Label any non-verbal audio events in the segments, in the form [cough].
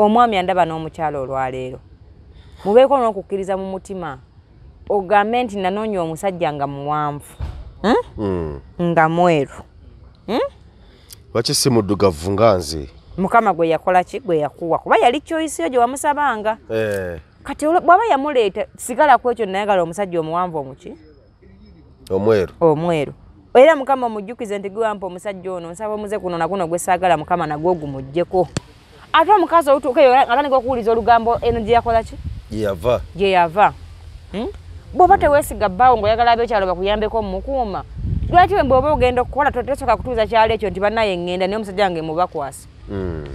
omwami andaba n'omukyalo olwaleero. Mubeeko n'okukkiriza mu mutima ogambe nti nanoonya omusajja nga muwanvu Hmm? Mm. nga mweru lwaki si muddugavu nga nze? Mukama gwe yakola ki? Gwe yakuwa kuba yali kyoyisiyo gye wamusabanga. Eh, kati bw'aba yamuleeta sigala ku ekyo nayagala omusajja omuwanvu omuki? Omweru. Omweru. Era mukama omujjukize nti gwewampa omusajja ono nsaba omuze kuno naguno gwe saagala mukama nagwo gumugjeko ate omukazi olutuukeyo atandika okuwuliza olugambo eno gye yakola ki? Gye yava gye yava Hmm? bw'oba teweesiga bbaawo ng'oyagala abekyalo bakuyambeko mumukuuma lwaki we bw'oba ogenda okukola totesoka kutuuza kyalo ekyo nti bannaye ngenda naye omusajja wange mubakwasa Mm.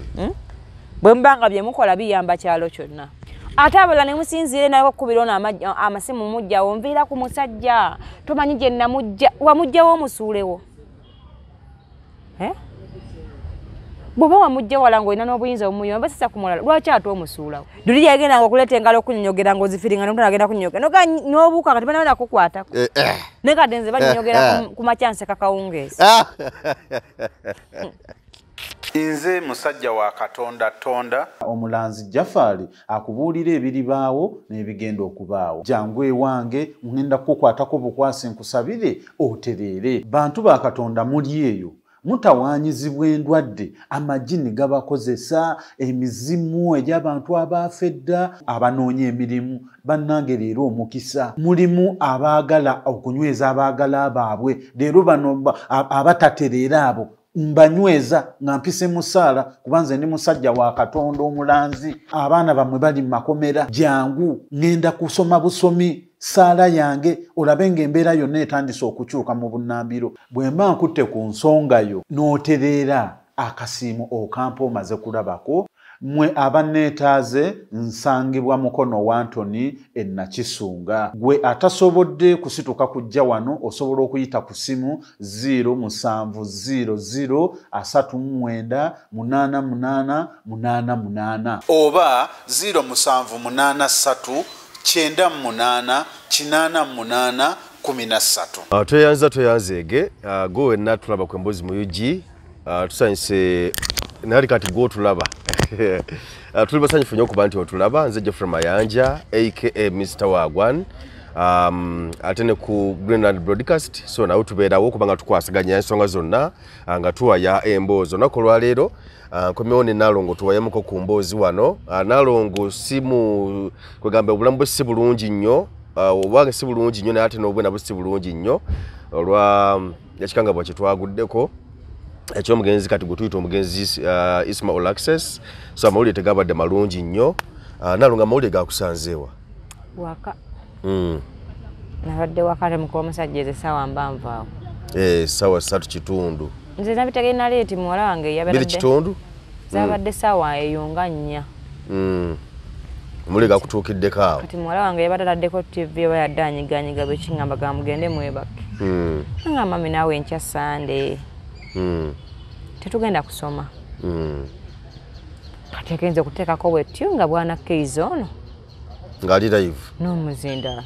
bwe muba nga bye mukola biyamba kyalo kyonna. Ate abalala ne musinziire naye okukubira ono amasimu mujjawo nviira ku musajja. Tomanyi gye namujja wamujjawo omusuulewo Eh? Bw'oba wamujja wala ng'olina n'obuyinza obumuyomba sisa ku mulala lwaki ate omusuulawo? Duli yagendanga okuleeta engalo okunyonyogera ng'ozifiringa nomuntu agenda kunyonyogera noga n'obuuka kati bana nakukwatako. Eh, eh. naye kati nze banyonyogera ku- ku makyanse kakawungeezi Ah! [laughs] nze musajja wa katonda tonda. Omulanzi jafaali akubuulira ebiribaawo n'ebigenda okubaawo. Jangu ewange ŋŋenda kukwatako bukwasi nkusabire otereere. Bantu ba katonda muli eyo mutawaanyizibwa endwadde. Amagini gabakozesa emizimu egy'abantu abaafa edda abanoonya emirimu. Bannange leero omukisa mulimu abaagala okunyweza abaagala baabwe. Leero bano abatatereera abo mbanyweza nga mpise musaala kuba nze ndi musajja wa katonda omulanzi. Abaana bammwe bali mu makomera jangu ŋŋenda kusoma busomi saala yange olabe ng'embeera yonna etandise okukyuka mu bunnambiro bwe mba nkutte ku nsonga yo n'otereera akasiimo okampa omaze kulabako mmwe abanneetaaze nsangibwa mukono wa antony enakisunga gwe atasobodde kusituka kujja wano osobola okuyita ku simu 0700 39 88 oba 0783 98 88 13 Ah, tweyanza tweyanzeege Ah, gwe wenna tulaba ku emboozi mu UG Ah, tusanyuse nali kati gwe otulaba Ah, tuli basanyufu nnyo okuba nti otulaba nze jeffrey mayanja aka mr wagwan um, ate ne ku greenland broadcast so nawe tubeerawo kubanga tukwasaganya ensonga zonna ah, nga tuwaya emboozi. Olunaku olwaleero ah, nkomyewo ne nalongo tuwayemuko ku mboozi wano. Ah, nalongo simu kwegamba obulamu bwe si bulungi nnyo Ah, obwange si bulungi nnyo naye ate n'obwe nabwo si bulungi nnyo. Olwa mm, ekikangabwa kye twaguddeko ekyomugenzi kati gwe tuyita omugenzi uh, ismail access. So amawulire tegabadde malungi nnyo. Uh, nalonga amawulire gakusanzeewa. Nabadde waka temukuba omusajja ezo essaawa mbanvu awo. Eh, sawa satu kitundu. Nze nabitegere naleeti muwala wange biri yabadde kitundu? Zabadde essaawa eyo nga nnya. Mm. amawulire gakutuukiddeko awo? Kati muwala wange yabadde ataddeko tv oba yadde anyiganyiga bwekiŋŋamba gamugende mwebake. Mm. nga mami naawe enkya sande. Mm. tetugenda kusoma. Mm. kati agenza okuteekako bwetyo nga bwana keizi ono ng'ali live. N'omuzinda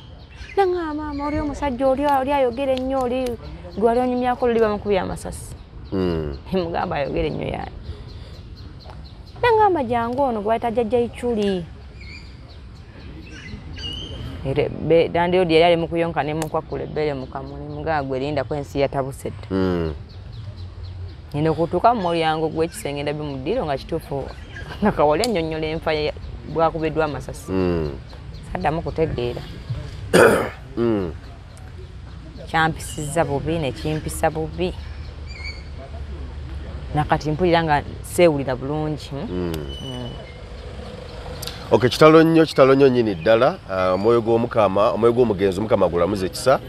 naŋa maama oli omusajja oli ayogera ennyo oli lwali onyumyako luli bamukubya amasasi. Mm. mugamba ayogera ennyo yaani naŋamba jangu ono gwe bayita jjajja icyuli dandiodi yali ali mukuyonka nemukwakula ebbere mukamuni mugamba gwe lindako ensi yatabuse dda mm. ngenda okutuuka mu mulyango gw'ekisenge ndabe mu ddiro nga kituufu nga kawali annyonnyola enfa bwakubiddwa amasasi [coughs] mm. saddamu kutegeera. Mm. kyampisizza bubi nekimpisa bubi. Nakati mpulira nga seewulira bulungi hmm? ok kitalo nnyo kitalo nnyo nnyini ddala. Ah, omwoyo gw'omukama omwoyo gw'omugenzi omukama gulamuza ekisa.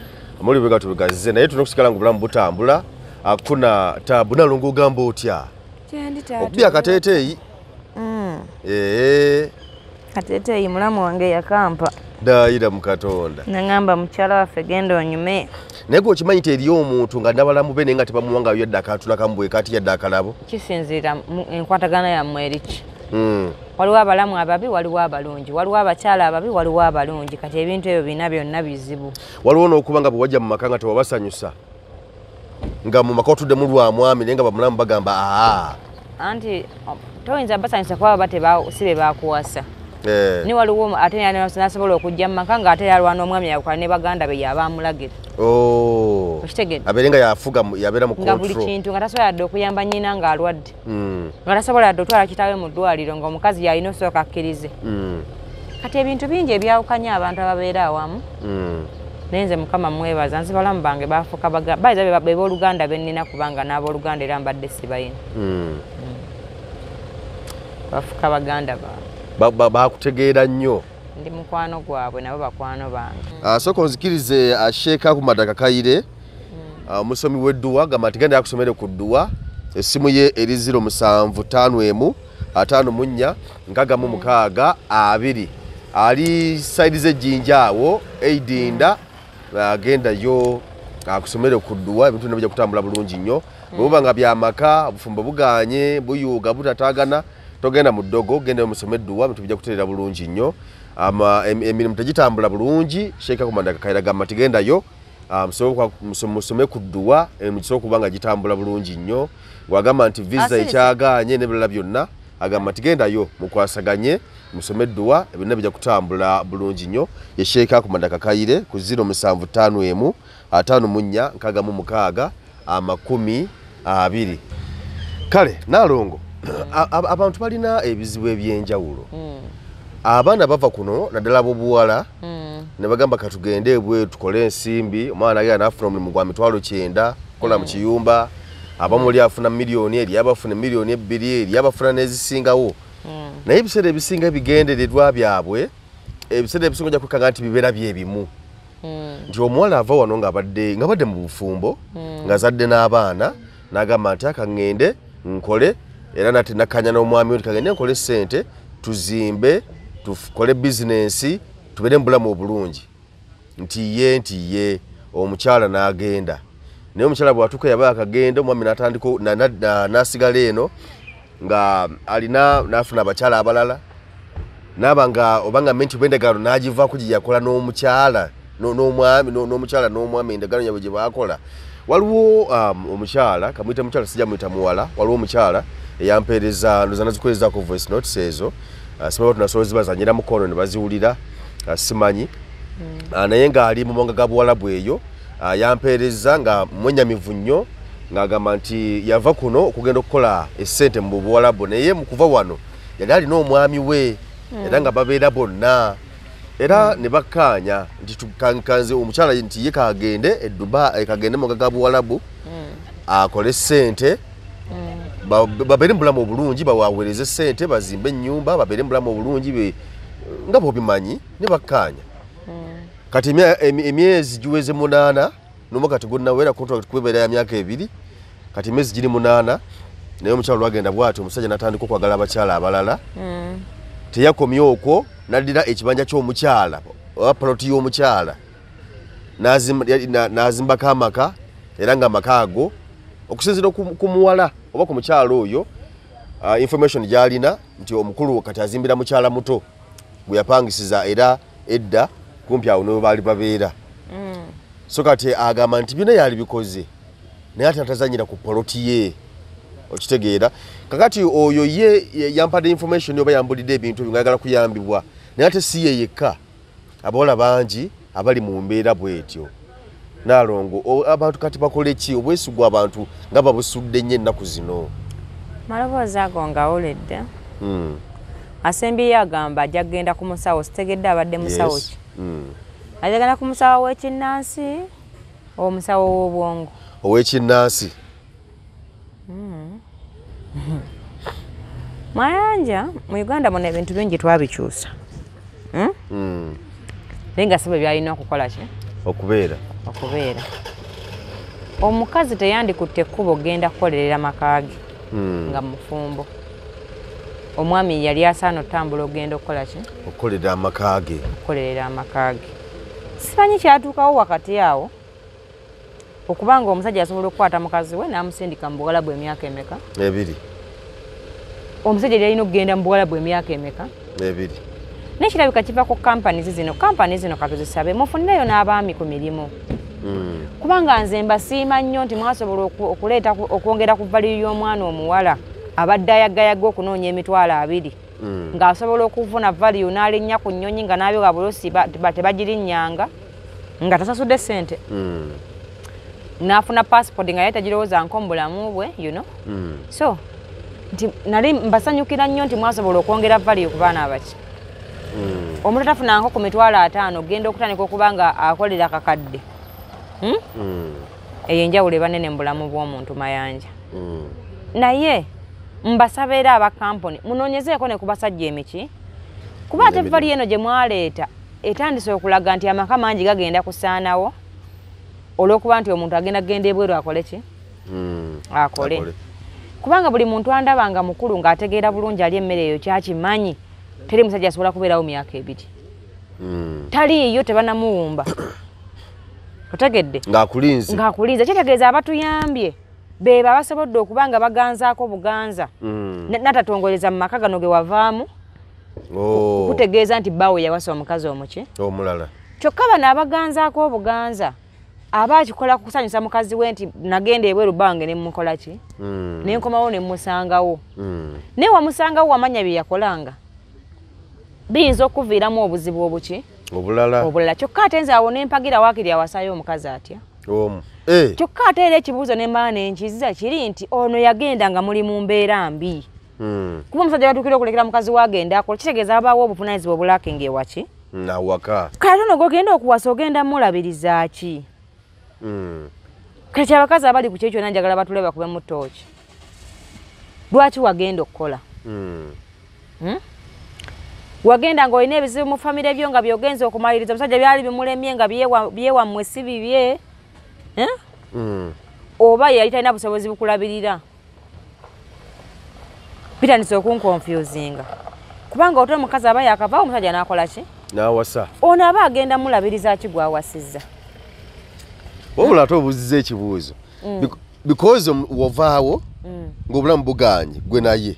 Omuli bwega tubigazize naye tulina okusigala nga obulamu butambula. Ah, kuna tabu nalonga ogamba otya? Okubya akateeteeyi. Ee kateteeyi mulamu wange yakampa dayira mu katonda. Naŋamba mukyala waffe genda onyume. Naye gwe okimanyi ti eri omuntu nga nabalamu be naye nga tebamuwangayo yadde akatulakamu bwekati yadde akalabo? Kisinziira enkwatagana yammwe eriki. Mm, waliwo abalamu ababi waliwo abalungi. Waliwo abakyala ababi waliwo abalungi. Kati ebintu ebyo birina byonna bizibu. Waliwo n'okuba nga bwe wajja mu maka nga tewabasanyusa. Nga mu maka otuddemu lwa mwami naye nga bamulamu bagamba aa. Anti um, toyinza basanyusa kuba baba si be bakuwasa Eh. ni waliwo ate nasobola okujja mu maka nga ate yalwa n'omwami yakola ne baganda be yaba amulagira Oh. Okitegedde? abeere nga yafuga yabeera mu nga buli kintu nga tasobola yadde okuyamba nnyina ng'alwadde. Mm, nga tasobola yadde otwala kitaawe mu ddwaliro ng'omukazi yalina osooka akkirize. Mm, kati ebintu bingi ebyawukanya abantu ababeera awamu. Mm. naye nze mukama mwebaza nze balamu bange bafuuka baga- bayiza be- be booluganda bennina kubanga n'abooluganda era mbadde sibayina. Bafuuka baganda baabwe. Ba- ba- bakutegeera nnyo. Ndi mukwano gwabwe nabo bakwano bange. Ah, sooka onzikirize asheeka ku madaka kayire Ah, omusomi w'edduwa gamba tigenda yakusomere ku dduwa essimu ye eri 0751 ataano mu nnya nkaaga mu mukaaga abiri. Ali saidi z'ejjinja awo eidinda agendayo akusomere ku dduwa ebintu byonna bijja kutambula bulungi nnyo. Bwe buba nga byamaka obufumbo buganye buyuuga butataagana togenda mu ddogo gendayo musome edduwa ebintu bijja kutereera bulungi nnyo. Emirimu tegitambula bulungi sheeka ku madaka kayira gamba tigendayo musome ku dduwa emirimu gisobola okuba nga gitambula bulungi nnyo. Bwagamba nti visa Asirise. ekyaganye n'ebirala byonna agamba tigendayo mukwasaganye musome edduwa byonna bijja kutambula bulungi nnyo. Yesheeka ku madaka kayire ku 0751 ataano mu nnya nkaaga mu mukaaga amakumi abiri. Kale naalongo abantu balina ebizibu ebyenjawulo. Abaana bava kuno naddala bobuwala ne bagamba katugende ebwe tukole ensimbi. Omwana agenda nafuna omulimu gwa mitwalo kyenda kukola mu kiyumba. Abamu oli afuna miliyoni eri abafuna miliyoni ebbiri eri abafuna n'ezisingawo. Naye ebiseera ebisinga ebigendererwa byabwe ebiseera ebisinga ojja kwekanga nti bibeera byebimu. Nti omuwala ava wano ng'abadde ng'abadde mu bufumbo ng'azadde n'abaana n'agamba nti akaŋŋende nkole era nate nakkanya n'omwami nti kagende nkole sente tuzimbe tukole bizinensi tubeere mu bulamu obulungi. Nti ye nti ye omukyala n'agenda. Naye omukyala bwatuuka yaba akagenda omwami n'atandika na- na- na- n'asigala eno nga alina n'afuna abakyala abalala naaba nga obanga menti bwendagano nagivaako gye yakola n'omukyala no- n'omwami no- n'omukyala n'omwami endagano yabwe gye bakola waliwo um, omukyala kamwita mukyala sijja mwita muwala waliwo omukyala eyampeereza ndoza nazikolezaako voice notes ezo. Uh, simanyi tunasobola zibazanyira mukono ne baziwulira uh, simanyi. Uh, naye ng'ali mu mawanga ga buwalabu eyo yampeereza nga mwenyamivu nnyo ng'agamba nti yava kuno okugenda okukola essente mu buwalabu naye mu kuva wano yali alina omwami we era nga babeera bonna. Era ne bakkaanya nti tukankanze omukyala nti ye kagende eduba kagende mu mawanga ga buwalabu akole sente ba- babeere mu bulamu obulungi bawawereze sente bazimbe ennyumba babeere mu bulamu obulungi nga bwobimanyi ne bakkaanya. Kati emya- emi- emyezi giweze munaana nomwaka tegunawera contract kubeera ya myaka ebiri kati emyezi giri munaana naye omukyala lwagenda bwati omusajja natandika okwagala abakyala abalala. Teyakomye okwo naddira ekibanja ky'omukyala oba paloti y'omukyala n'azimbako amaka era nga amaka ago okusinzira ku ku muwala oba ku mukyala oyo uh, information gyalina nti omukulu kati azimbira mukyala muto gwe yapangisiza era edda kumpi awo niwe baali babeera. So kati agamba nti byonna yali bikoze naye ate natazanyira ku poloti ye okitegeera. Kakati oyo ye yampadde information oba yambulidde ebintu ebyo ngaagala kuyambibwa naye ate si ye yekka abawala bangi abali mu mbeera bwetyo naalongo o- abantu kati bakole ki? Obwesigwa abantu nga babusudde nnyo ennaku zino. Maloboozi ago ngawuledde Mm, asembyeyo agamba ajja kgenda ku musawo sitegedde abadde musawo yes. ki? Mm. ajja genda ku musawo w'ekinnansi omusawo w'obwongo ow'ekinnansi [laughs] mayanja mu uganda muno ebintu bingi twabikyusa. Hmm? Mm, naye nga sibwe byalina okukola ki? Okubeera okubeera. Omukazi teyandikutte ekkubo genda kukolerera maka ge Mm, nga mufumbo. Omwami yali asaana otambula ogenda okukola ki? Okukolera amaka ge okukolerera amaka ge simanyi kyatuukawo wakati awo? Okubanga omusajja asobola okukwata mukazi we n'amusindika mu buwalabu emyaka emeka? Ebiri. Omusajja yali alina okugenda mu buwalabu emyaka emeka? Ebiri naye kirabika kiva ku kampani zino kampani zino katuzisabe mufunireyo n'abaami ku mirimu Mm, kubanga nze mbasiima nnyo nti mwasobola oku- okuleeta ku- okwongera ku valiri y'omwana omuwala abadde ayagayaga okunoonya emitwalo abiri Mm. ng'asobola okuvuna valiyu n'alinnya ku nnyonyi nga ba- ba- tebagirinnyanga nga tasasudde ssente Mm. n'afuna passport nga ye tagirowooza nko mu bulamu bwe you know Mm. so nti nali mbasanyukira nnyo nti mwasobola okwongera valiyu ku baana abaki. Omuntu atafunanko ku mitwalo ataano ogenda okutandika okuba nga akolera kakadde Hmm? Mm. eyo enjawulo eba nene mu bulamu bw'omuntu mayanja. Mm. naye mbasaba era aba kampuni munoonyezeeko ne ku basajja emiki? Kuba ate vali eno gye mwaleeta etandise okulaga nti amaka mangi gagenda kusaanawo? Olw'okuba nti omuntu agenda kgenda ebweru akole ki? Mm. akole. Kubanga buli muntu andaba nga mukulu ng'ategeera bulungi ali emmere eyo kyakimanyi teri musajja asobola kubeerawo myaka ebiri. Mm. taliiyo tebanamuwumba. [coughs] Otegedde? Ng'akulinze. Ng'akuliza kitegeeza abatuyambye. Beebo abasobodde okuba nga baganzaako buganza Mm. Na- natatongoleza mu maka gano ge wavaamu. Oh. kutegeeza nti bbaawe yawasa omukazi omuki? Omulala. Kyokka bano abaganzaako obuganza aba akikola kusanyusa mukazi we nti nagenda ebweru bbange ne mmukola ki? Mm. ne nkomawo ne mmusangawo. Mm. naye wamusangawo wamanya bye yakolanga biyinza okuviiramu obuzibu obuki? Obulala. Obulala. Kyokka ate nze awo nempagira waakiri awasaayo omukazi atya? Omu. Eh. kyokka ate era ekibuuzo ne mbaa nenkiziza kiri nti ono yagenda nga muli mu mbeera mbi. Mm. kuba omusajja batuukira okulekera mukazi wagenda akola kitegeeza abaawo obuvunanyizibwa obulakinga ewaki nawaka. Kale ono gogenda okuwasa ogenda mulabiriza ki? Mm. kati abakazi abali ku kyekyo nanjagala batule bakube mu tooki. Lwaki wagenda okukola? Mm. Hmm? Wagenda ng'olina ebizibu mu famire byo nga byogenza okumaliriza omusajja byali bimulemye nga byewa- byewammwe si bibye Eh? Mm. oba yali talina busobozi bukulabirira? Bitandise okunkonfusinga kubanga ote omukazi aba yakavaawo omusajja n'akola ki? Nawasa. Ono aba agenda mulabiriza ki gwawasizza? Wabula ate obuziza ekibuuzo. Because omu- wovaawo Mm, ng'obulamu buganye gwe naye.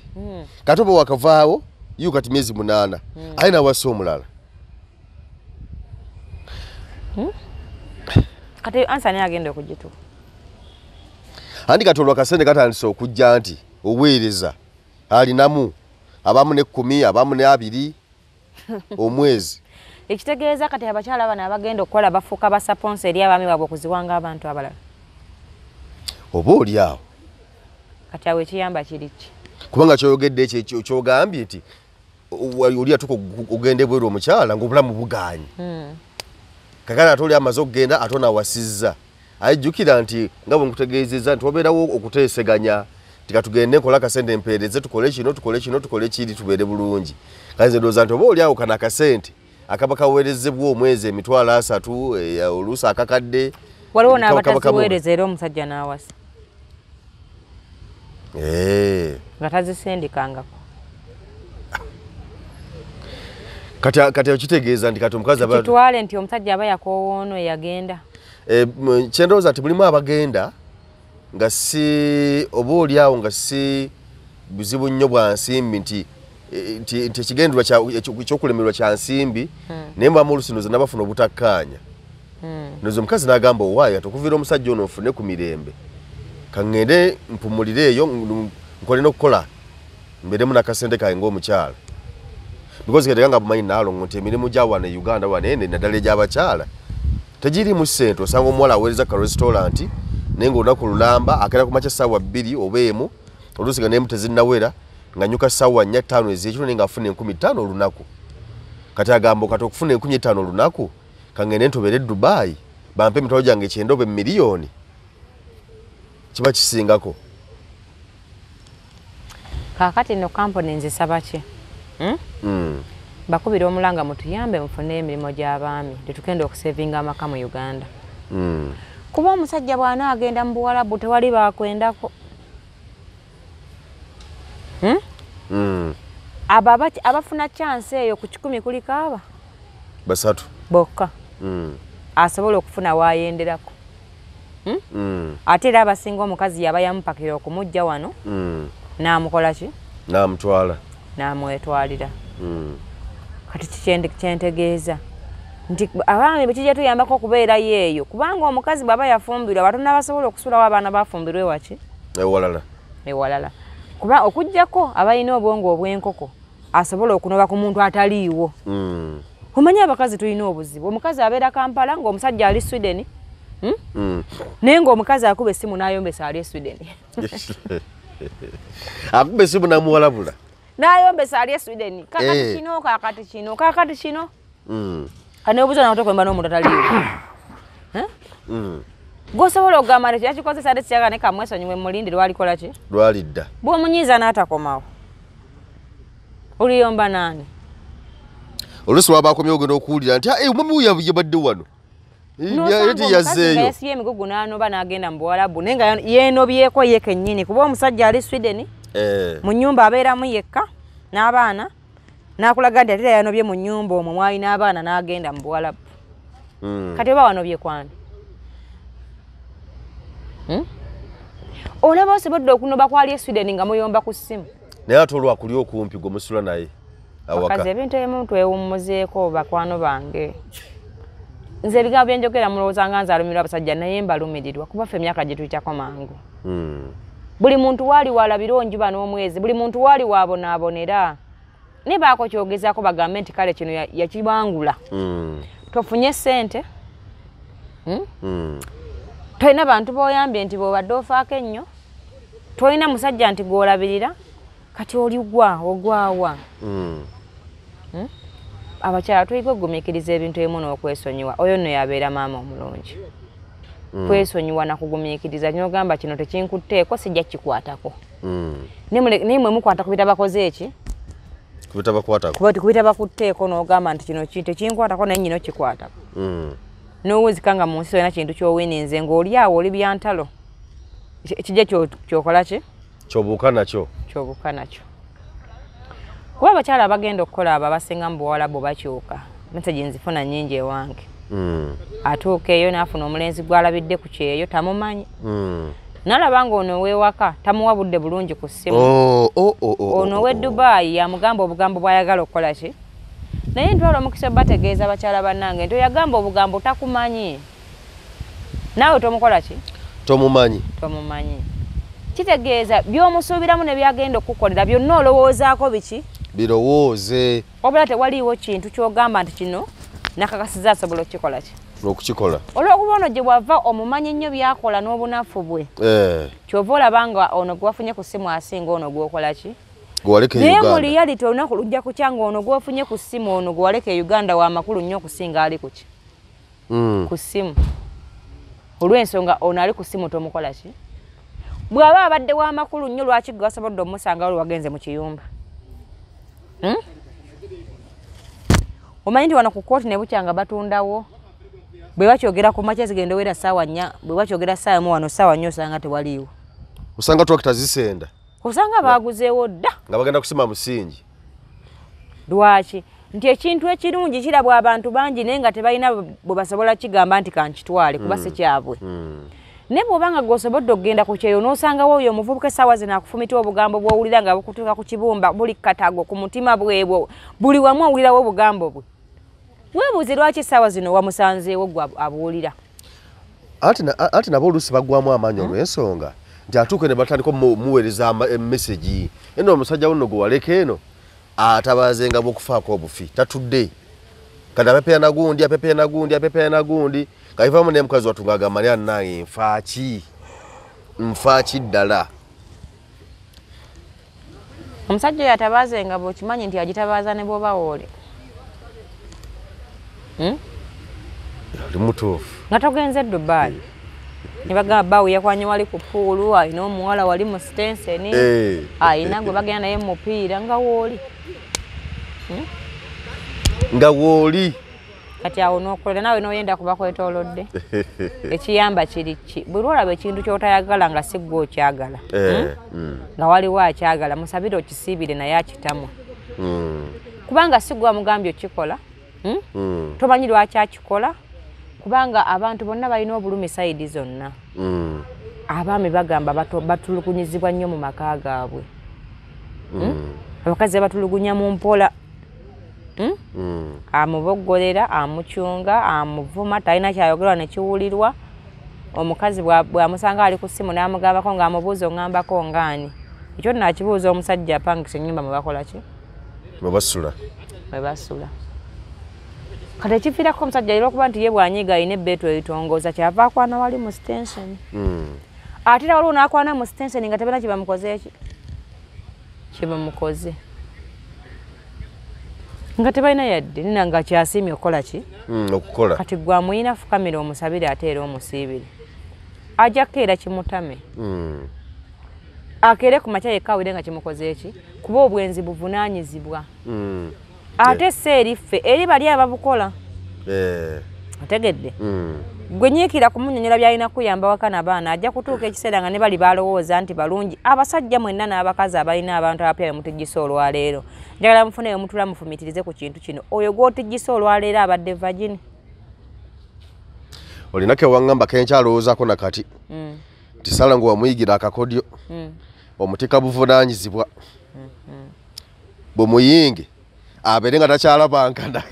Kati oba wakavaawo yu kati myezi munaana aye nawasa omulala kati ansa naye agenda okugituuka andi kati olwo akasente katandise okujja nti oweereza alinamu abamu nekkumi abamu ne abiri [laughs] omwezi. Ekitegeeza kati abakyala bano abagenda okukola bafuuka basaponsa eri abaami baabwe okuziwanga abantu abalala. Oba oli awo? Kati awo ekiyamba kiri ki? Kubanga kyoyogedde ekyo kyogambye nti oli atuka ogenda ebweru omukyala ngaobulamu buganye Mm. kakati ate oli amaze okugenda ate onawasizza ayijjukira nti nga bwe nkutegeezezza nti wabeerawo okuteeseganya tikatugende nkola akasente empeereze tukole kino tukole kino tukole kiri tubeere bulungi. Kale nze ndowooza nti oba oli awo kano akasente akaba kaweerezebwa omwezi emitwalo asatu oluusi akakadde waliwo n'abataziweereza era omusajja n'awasa. Nga tazisindikangako kati kati okitegeeza nti kati omukazi aba kitwale nti omusajja aba yakowoono eyagenda Eh, kyendowooza nti mulimu abagenda nga si oba oli awo nga si buzibu nnyo bwa nsimbi nti eh, nti nti ekyo- ekyokulemerwa kya nsimbi naye mubamu olusinoza nabafuna obutakkaanya. Noza omukazi n'agamba owaayo ati okuviira omusajja ono nfune ku mirembe kaŋŋende mpumulire eyo n- nkole n'okukola mbeeremu n'akasente kange ng'omukyala because ketega nga bumanyi naalongo nti emirimu gya wano e uganda wano ene naddala egy'abakyala. Tegirimu ssente osanga omuwala aweereza ka restaurant naye ngaolunaku lulamba akera ku makya ssaawa bbiri oba emu oluusi nga nemu tezinnawera nga nyuka ssaawa nnya ttaano ez'ekiro naye nga afuna enkumi ttaano olunaku. Kati agamba kati okufuna enkumi etaano olunaku kangende ntobere dubayi bampe emitwalo gyange ekyenda oba emiliyoni. Kiba kisingako. Kaakati no kampuni nzisaba ki. Bakubira omulanga mutuyambe mufune emirimu gy'abaami tetugenda okusevinga amaka mu uganda. Mm. kuba omusajja bw'anaagenda mu buwalabu tewali bakwendako Hmm? Abo abafuna chansi eyo ku kikumi kuliko aba? Basatu. Bokka. Asobola okufuna waayenderako ate era abasinga omukazi yaba yamupakira okumujja wano. N'amukola ki? Namutwala n'amwetwalira. Mm. kati kyentegeeza nti abaami bekijja tuyambako okubeerayo eyo kubanga omukazi bw'aba yafumbirwa batono abasobola okusulawo abaana bafumbirwa ewaki ewalala ewalala kuba okugjako abalina obwongo obw'enkoko asobola okunoba ku muntu ataliiwo. Mm. omanyi abakazi tulina obuzibu? Omukazi abeera kampala ng'omusajja ali sweden hmm? Mm. naye ng'omukazi akuba essimu n'ayombesa ali e sweden [laughs] akuba esimu namuwalabula n'ayombesa ali e sweden kakati Eh. kino kakati kino kakati kino Mm. kaneobuza nakuta kwemba n'omuntu ataliiwo [coughs] Eh? Mm. okugamba nti kyakikozesa ate kyaga ne kamwesonyiwe mulindi lwalikola ki lwalidda bw'omunyiiza n'atakomawo oliyomba naani oluusi waba akomye ogenda okuwulira nti "Ah, omwami wuyo yabadde wano eti yazzeeyo yasibye emigugu n'anoba n'agenda mu buwalabu naye nga yeenobyeko ye kennyini kuba omusajja ali sweden. Mu nnyumba abeeramu yekka n'abaana n'akulaga nti ate era yanobye mu nnyumba omwo mwali n'abaana n'agenda mu buwalabu Mm. kati oba wanobye kwani? Hmm? olaba osobodde okunoba kwali e sweden nga muyomba ku ssimu? Naye ate olwakuli okumpi gwe musula naye awaka. Ebintu ebimu twewummuzeeko bakwano bange. Nze ebigambo byenjogera mulowooza nga nze alumirwa abasajja naye mbalumirirwa kuba ffe emyaka gye tuyitako mangu. Mm. Buli muntu waali walabira onjuba n'omwezi buli muntu waali wabonaabonera naye baako kyogezaako bagambe nti kale kino ya- yakibangula Mm. tofunye ssente Hmm? Mm. tolina bantu boyambye nti bwobadde ofaako ennyo tolina musajja nti gwolabirira kati oligwa ogwawa abakyala tuyiga okugumiikiriza ebintu ebimu n'okwesonyiwa oyo nno yabeera maama omulungi. Kwesonyiwa nakugumiikiriza nyogamba kino tekinkutteeko sijja kikwatako Mm. naye mwe mukwata kubita bakoze eki? Kubita bakutteeko n'ogamba nti kino ki- tekinkwatako naye nyina okikwatako Mm. n'owuzika nga mu nsi olina kintu ky'owininze ng'oli awo oli byantalo. Ki- kijja kyo- kyokola ki? Kyobuuka nakyo. Kyobuka nakyo. Kuba abakyala abagenda okukola abo abasinga mu buwalabu bakyuka. Mesagi nzifuna nnyingi ewange. Mm. Atuuka eyo n'afuna omulenzi gw'alabidde ku kyeyo tamumanyi. Mm. nalaba nga ono ow'ewaka tamuwa budde bulungi ku ssimu. Oh, oh, oh, ono ow'e dubayi yamugamba obugambo bw'ayagala okukola ki? Naye ntwala omukisa bategeeza bakyala bannange nti oyagamba obugambo takumanyi. Naawe tomukola ki? Tomumanyi. Tomumanyi. Kitegeeza by'omusuubiramu ne byagenda okukukolera byonna olowoozaako biki? Birowooze. Wabula tewaliiwo kintu kyogamba nti kino nakakasiza asobola okukikola ki? Okukikola. Olw'okuba ono gye bwava omumanyi nnyo byakola n'obunafu bwe. Eh, kyova olaba nga ono gwe wafunye ku ssimu asinga ono gwokola ki? Gwewaleka e naye mu reality olunaku lujja kukya nga ono gwofunye ku ssimu ono gwe waleka e uganda wa makulu nnyo okusinga ali ku ki? Mm. ku ssimu. Olw'ensonga ono ali ku ssimu tomukola ki? Bw'aba abadde w'amakulu nnyo lwaki gwe wasobodde omusanga lwe wagenze mu kiyumba? Hmm? Omanyi nti wano ku kooti ne bukya nga batundawo? Bwe bakyogera ku makya zigenda owera saawa nnya bwe bakyogera saawa mu wano saawa nnyo osanga tewaliiwo. Osanga tractor zisenda. Osanga baaguzeewo dda. nga bagenda kusima musingi. Lwaki? Nti ekintu ekirungi kirabwa abantu bangi naye nga tebalina bwe basobola kigamba nti kankitwale kuba si kyabwe. Mm. naye bw'obanga gweosobodde okugenda ku kyeyo n'osangawo oyo omuvubuka essaawa zino akufumita obugambo bw'owulira nga bukutuuka ku kibumba buli katago ku mutima bwebwo buli wamu owulirawo obugambo bwe weebuuze lwaki essaawa zino wamusanzeewo gwe abu- abuwulira anti nabo oluusi bagwamu amaanyi olw'ensonga. Nti atuuke ne batandika omuweereza emesegi eno omusajja wuno gwe waleka eno atabazenga bwokufaako obufi tatudde. Kati apepeya nagundi apepeya nagundi apepeya nagundi. Kaivamu naye mukazi wattu ngaagamba naye annange nfaaki nfaaki ddala? Omusajja oyo atabaazenga bwekimanyi nti agitabaaza ne bw'oba wooli Hmm? Ali mutuufu. Nga togenze e dubayi ne bagamba bawe yakwanye wali ku puulu alina omuwala wali mu stenseni Eh. alina gwe bagenda naye mu mupiira nga wooli nga wooli kati awo nokolera naawe noyenda kuba kwetolodde [laughs] ekiyamba kiri ki? Buli lwolaba ekintu kyotayagala nga si gwe okyagala. Eh, mm, nga waliwo akyagala musabire okisiibire naye akitamwa mm, kubanga si gwe wamugambye okikola hmm? Tomanyi lwaki akikola? Kubanga abantu bonna balina obulumi sayidi zonna. Mm, abaami bagamba batulugunyizibwa nnyo mu maka gaabwe. Abakazi batulugunya mu mpola. Hmm? amuboggolera amucunga amuvuma talina kyayogerwa nekiwulirwa omukazi bwa- bwamusanga ali ku ssimu n'amugambako ng'amubuuza oŋŋambako ngaani ekyo nakibuuza omusajja apangisa ennyumba mwe bakola ki? Mwe basula. Mwe basula kati ekiviirako omusajja era okuba nti ye bwanyiga alina ebbeetu eritongooza kyava akwana wali mu stensoni Mm. ate era waliwo nakwana mu stensoni nga tebana kyebamukoze eki kyebamukoze. Nga tebalina yadde nina nga kyasiimye okukola ki? Mm, okukola. Kati gwe amuyina fukamira omusabire ate era omusiibire ajja kukeera kimutame. Mm. akeere ku makya yekka awire nga kimukoze eki kuba obwenzi buvunaanyizibwa. Ate si eriffe eri bali ababukola. Otegedde Mm. gwe nyiikira kumunyonyola byalina kuyamba wakana abaana ajja kutuuka ekiseera nga ne bali balowooza nti balungi. Abasajja mwenna n'abakazi abalina abantu abapya bemutigisa olwaleero. Njagala mufuneyo mutula mufumitirize ku kintu kino. Oyo gw'otigisa olwaleero abadde vagini olinako ewaŋŋamba kenkyalowoozaako nakati Mm, nti sala ngu wamuyigira akakodyo. Mm. omutika buvunaanyizibwa bwemuyinge abeere nga takyalabankana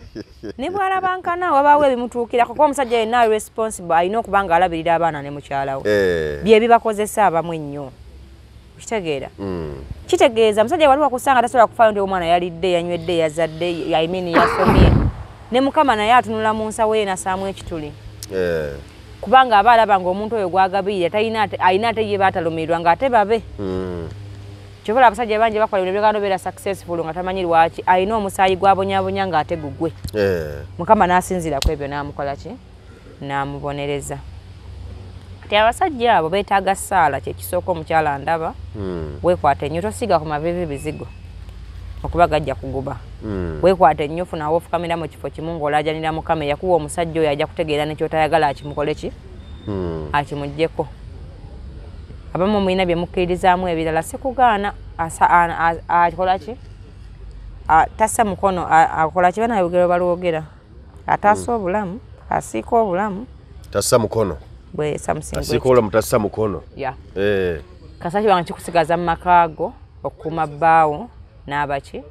[laughs] ne bwalabankana wabaawo ebimutuukirako kuba omusajja yenna ali responsible alina okuba nga alabirira abaana ne mukyala we Eh. bye bibakozesa abamu ennyo kitegeera Mm. kitegeeza musajja wali wakusanga tasobola kufaayo nti omwana yalidde yanywedde yazadde yaimini yasomye ne mukama naye atunula mu nsawo ye nasaamu ekituli Eh. kubanga aba alaba nga omuntu oyo gwagabirira ate- alina ate ye baatalumirirwa ngaate babe Mm. Kyobola abasajja bangi bakola bino byoganda obeera successful nga tamanyi lwaki alina omusaayi gwabonyabonya ng'ate gugwe Eh. mukama n'asinziira ku ebyo n'amukola ki n'amubonereza kati abasajja abo beetaaga ssaala kyekisooka omukyala ndaba Mm. weekwata ennyo tosiga ku mavivi bizigo okuba gajja kuguba Mm. weekwata ennyo funawo ofukamira mu kifo kimu ng'olaajanira mukama eyakuwa omusajja oyo ajja kutegeera nekyotayagala akimukole ki Mm. Abamu mulina bye mukkirizaamu ebirala. Sikugaana asa- a- a- akola ki? A- tassa mukono akola ki? Bana lugero balwogera. Ataasa obulamu asiika obulamu. Tassa mukono. Samusinga asiikoola mutassa mukono. Eh. kasa kibanga kikusigaza mu makaago okukuuma bbaawo n'abaki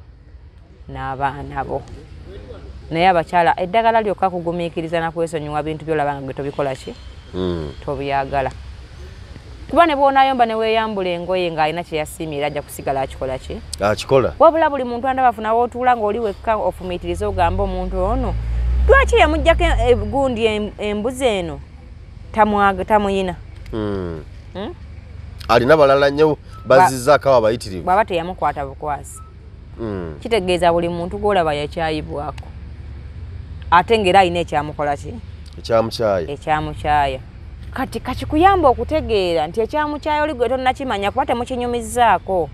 n'abaana bo naye abakyala eddagala lyokka kugumiikiriza nakwesonyiwa bintu byolaba nga gwe tobikola ki? Mm. tobyagala kuba ne bwonayomba ne weeyambula engoye ng'alina kyeyasiimira ajja kusigala akikola ki? Akikola. Wabula buli muntu andabafuna wootuula ng'oli wekka ofumiitiriza ogamba omuntu ono lwaki yamugjako egundi em- embuzi eno? Tamuyina. Mm. Hmm? alina balala nnyo bazizzaako abayitirivu. bw'aba teyamukwata bukwasi Mm. kitegeeza buli muntu gwolaba yakyayibwako. Ate ng'era alina ekyamukola ki? Ekyamukyaya ekyamukyaya kati kakikuyamba okutegeera nti ekyamukyaya oli gwe tonnakimanya kuba temukinyumizaako.